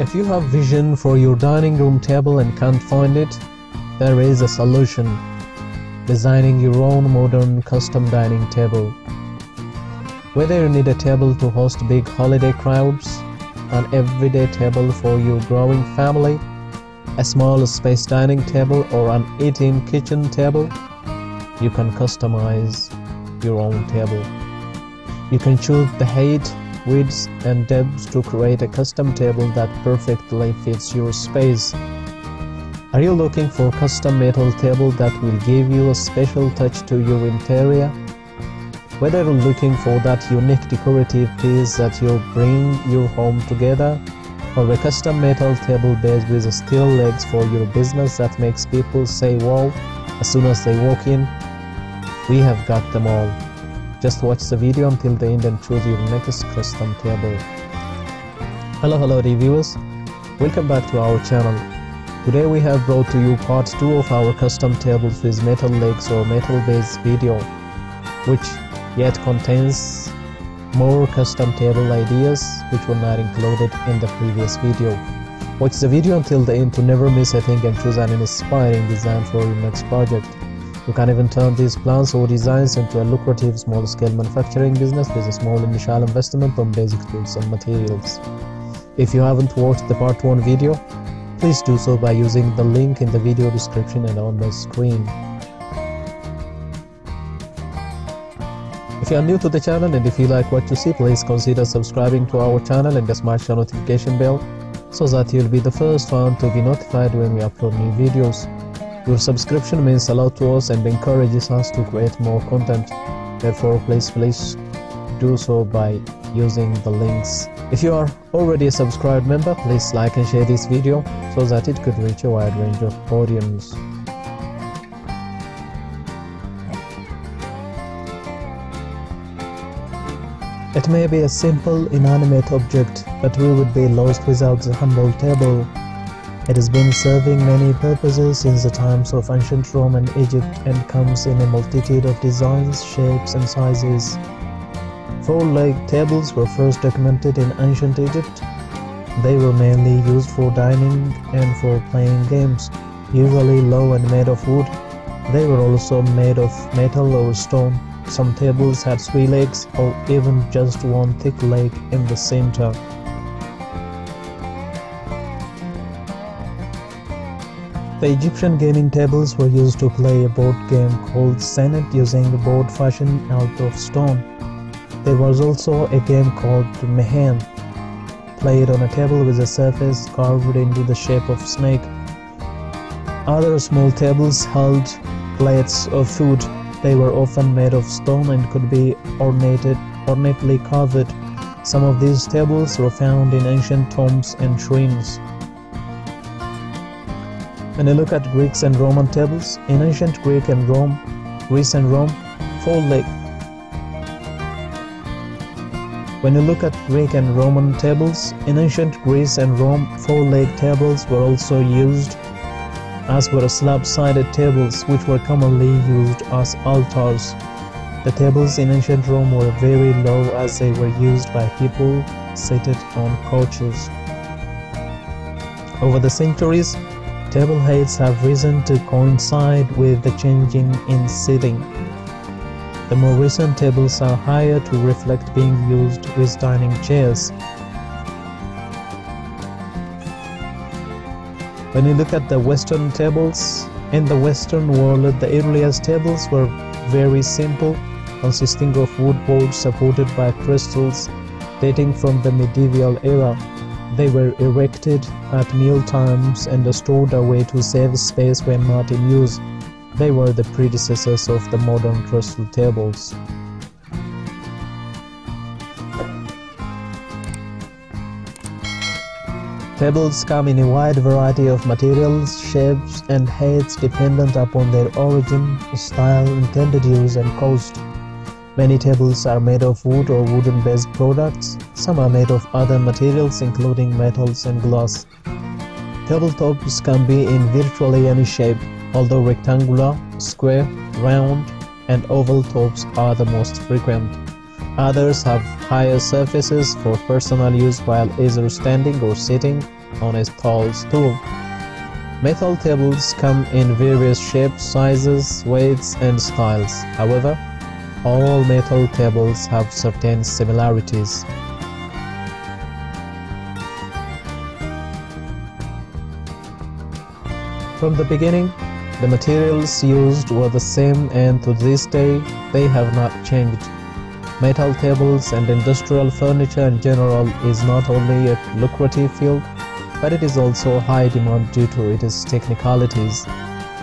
If you have vision for your dining room table and can't find it, there is a solution. Designing your own modern custom dining table. Whether you need a table to host big holiday crowds, an everyday table for your growing family, a small space dining table or an eating kitchen table, you can customize your own table. You can choose the height, width and depth to create a custom table that perfectly fits your space. Are you looking for a custom metal table that will give you a special touch to your interior? Whether you're looking for that unique decorative piece that will bring your home together, or a custom metal table bed with steel legs for your business that makes people say wow as soon as they walk in, we have got them all. Just watch the video until the end and choose your next custom table. Hello hello reviewers, welcome back to our channel. Today we have brought to you part 2 of our custom tables with metal legs or metal base video, which yet contains more custom table ideas which were not included in the previous video. Watch the video until the end to never miss a thing and choose an inspiring design for your next project. You can even turn these plans or designs into a lucrative small-scale manufacturing business with a small initial investment on basic tools and materials. If you haven't watched the part 1 video, please do so by using the link in the video description and on the screen. If you are new to the channel and if you like what you see, please consider subscribing to our channel and smash the notification bell so that you'll be the first one to be notified when we upload new videos. Your subscription means a lot to us and encourages us to create more content. Therefore, please, please do so by using the links. If you are already a subscribed member, please like and share this video so that it could reach a wide range of audience. It may be a simple, inanimate object, but we would be lost without the humble table. It has been serving many purposes since the times of ancient Rome and Egypt and comes in a multitude of designs, shapes and sizes. Four-legged tables were first documented in ancient Egypt. They were mainly used for dining and for playing games, usually low and made of wood. They were also made of metal or stone. Some tables had three legs or even just one thick leg in the center. The Egyptian gaming tables were used to play a board game called Senet using a board fashioned out of stone. There was also a game called Mehen, played on a table with a surface carved into the shape of a snake. Other small tables held plates of food. They were often made of stone and could be ornated, ornately carved. Some of these tables were found in ancient tombs and shrines. When you look at Greeks and Roman tables, in ancient Greek and Rome, Greece and Rome, four leg. When you look at Greek and Roman tables, in ancient Greece and Rome, four-leg tables were also used, as were slab-sided tables, which were commonly used as altars. The tables in ancient Rome were very low as they were used by people seated on couches. Over the centuries, Table heights have risen to coincide with the changing in seating. The more recent tables are higher to reflect being used with dining chairs. When you look at the Western tables, in the Western world the earliest tables were very simple, consisting of wood boards supported by trestles dating from the medieval era. They were erected at meal times and stored away to save space when not in use. They were the predecessors of the modern trestle tables. Tables come in a wide variety of materials, shapes, and heights dependent upon their origin, style, intended use, and cost. Many tables are made of wood or wooden based products. Some are made of other materials including metals and glass. Tabletops can be in virtually any shape, although rectangular, square, round, and oval tops are the most frequent. Others have higher surfaces for personal use while either standing or sitting, on a tall stool. Metal tables come in various shapes, sizes, weights, and styles. However, all metal tables have certain similarities. From the beginning, the materials used were the same and to this day they have not changed. Metal tables and industrial furniture in general is not only a lucrative field, but it is also high demand due to its technicalities.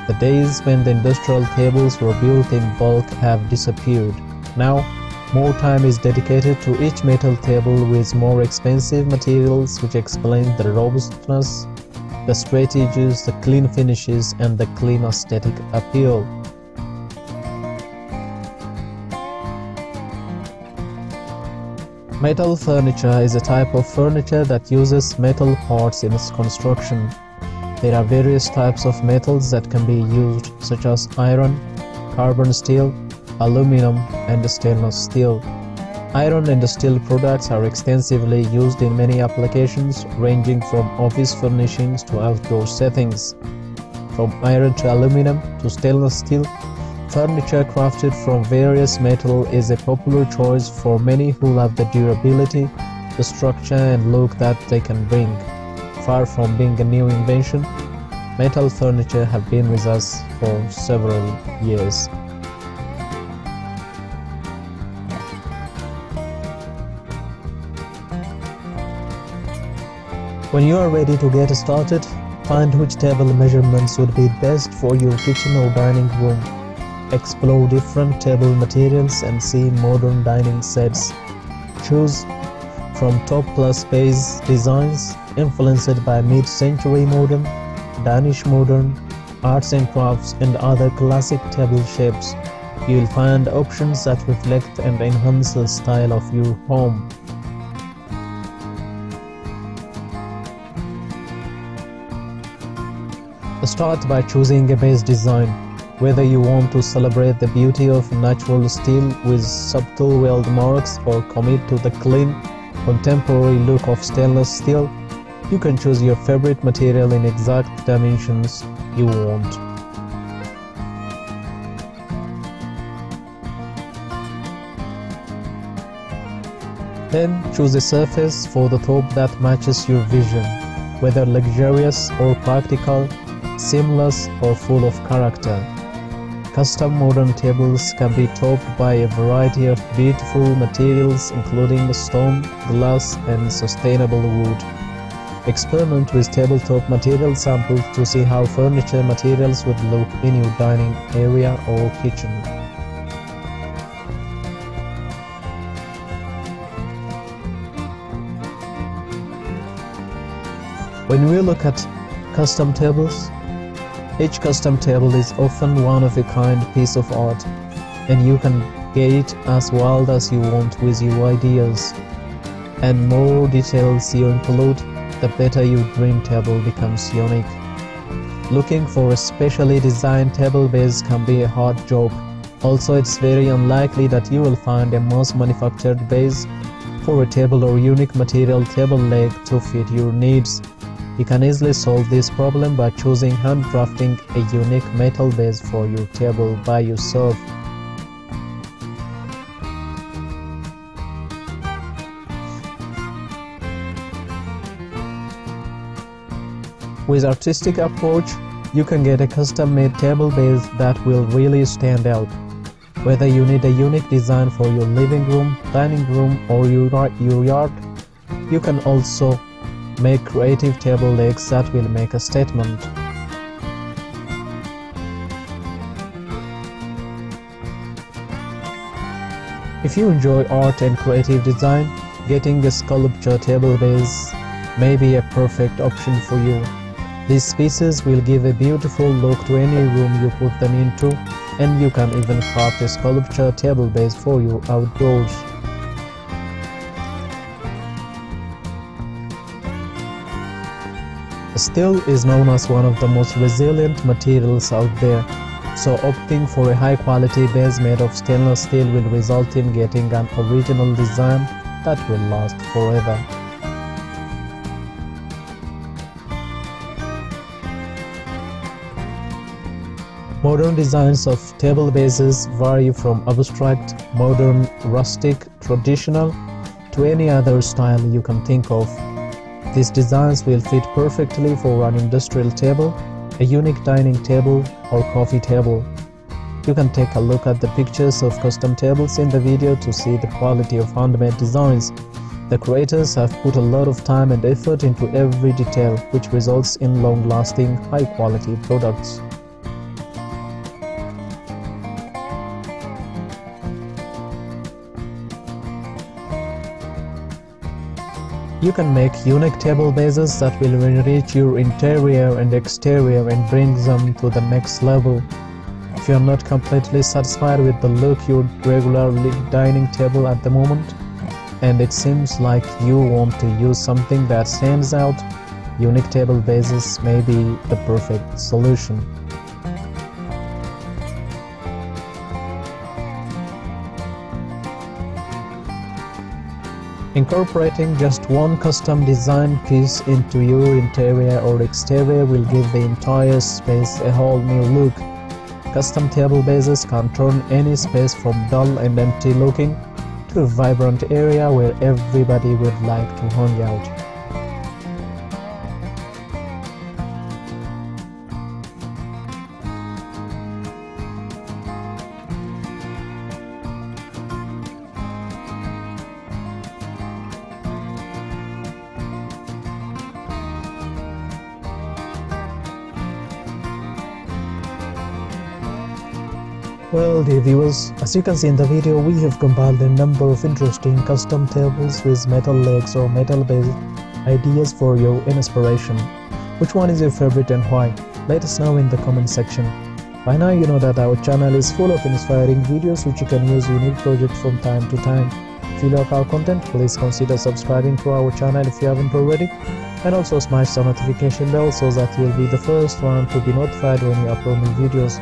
The days when the industrial tables were built in bulk have disappeared. Now, more time is dedicated to each metal table with more expensive materials which explain the robustness the straight edges, the clean finishes, and the clean aesthetic appeal. Metal furniture is a type of furniture that uses metal parts in its construction. There are various types of metals that can be used such as iron, carbon steel, aluminum, and stainless steel. Iron and steel products are extensively used in many applications ranging from office furnishings to outdoor settings. From iron to aluminum to stainless steel, furniture crafted from various metal is a popular choice for many who love the durability, the structure and look that they can bring. Far from being a new invention, metal furniture have been with us for several years. When you are ready to get started, find which table measurements would be best for your kitchen or dining room. Explore different table materials and see modern dining sets. Choose from top plus base designs influenced by mid-century modern, Danish modern, arts and crafts and other classic table shapes. You will find options that reflect and enhance the style of your home. Start by choosing a base design. Whether you want to celebrate the beauty of natural steel with subtle weld marks or commit to the clean, contemporary look of stainless steel, you can choose your favorite material in exact dimensions you want. Then choose a surface for the top that matches your vision, whether luxurious or practical seamless or full of character. Custom modern tables can be topped by a variety of beautiful materials including stone, glass and sustainable wood. Experiment with tabletop material samples to see how furniture materials would look in your dining area or kitchen. When we look at custom tables, each custom table is often one of a kind piece of art, and you can get it as wild as you want with your ideas. And more details you include, the better your dream table becomes unique. Looking for a specially designed table base can be a hard job. Also, it's very unlikely that you will find a mass manufactured base for a table or unique material table leg to fit your needs. You can easily solve this problem by choosing handcrafting a unique metal base for your table by yourself. With artistic approach, you can get a custom-made table base that will really stand out. Whether you need a unique design for your living room, dining room or your, your yard, you can also Make creative table legs that will make a statement. If you enjoy art and creative design, getting a sculpture table base may be a perfect option for you. These pieces will give a beautiful look to any room you put them into, and you can even craft a sculpture table base for you outdoors. Steel is known as one of the most resilient materials out there, so opting for a high quality base made of stainless steel will result in getting an original design that will last forever. Modern designs of table bases vary from abstract, modern, rustic, traditional to any other style you can think of. These designs will fit perfectly for an industrial table, a unique dining table or coffee table. You can take a look at the pictures of custom tables in the video to see the quality of handmade designs. The creators have put a lot of time and effort into every detail which results in long-lasting, high-quality products. You can make unique table bases that will enrich your interior and exterior and bring them to the next level. If you are not completely satisfied with the look your regular dining table at the moment, and it seems like you want to use something that stands out, unique table bases may be the perfect solution. Incorporating just one custom design piece into your interior or exterior will give the entire space a whole new look. Custom table bases can turn any space from dull and empty looking to a vibrant area where everybody would like to hang out. Well dear viewers, as you can see in the video we have compiled a number of interesting custom tables with metal legs or metal based ideas for your inspiration. Which one is your favorite and why? Let us know in the comment section. By now you know that our channel is full of inspiring videos which you can use unique projects from time to time. If you like our content, please consider subscribing to our channel if you haven't already and also smash the notification bell so that you'll be the first one to be notified when we upload new videos.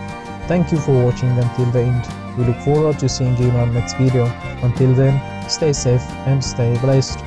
Thank you for watching until the end. We look forward to seeing you in our next video. Until then, stay safe and stay blessed.